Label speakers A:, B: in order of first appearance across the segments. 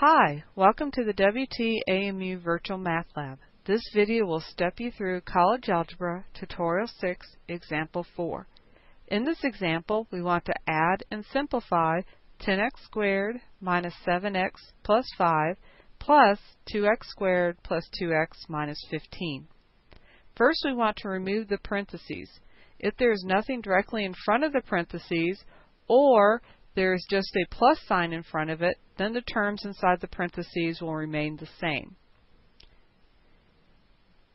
A: Hi, welcome to the WT-AMU Virtual Math Lab. This video will step you through College Algebra Tutorial 6, Example 4. In this example, we want to add and simplify 10x squared minus 7x plus 5 plus 2x squared plus 2x minus 15. First, we want to remove the parentheses. If there is nothing directly in front of the parentheses, or there is just a plus sign in front of it, then the terms inside the parentheses will remain the same.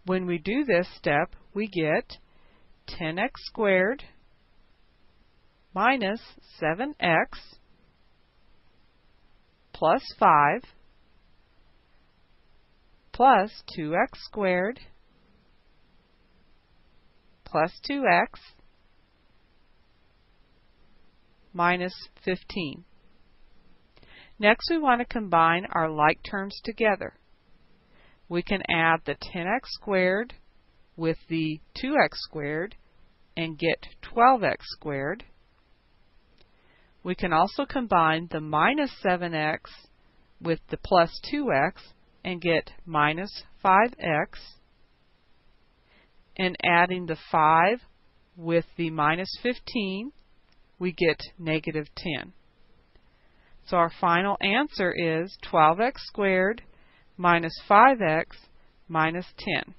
A: When we do this step, we get 10x squared minus 7x plus 5 plus 2x squared plus 2x minus 15. Next we want to combine our like terms together. We can add the 10x squared with the 2x squared and get 12x squared. We can also combine the minus 7x with the plus 2x and get minus 5x. And adding the 5 with the minus 15 we get negative 10. So our final answer is 12x squared minus 5x minus 10.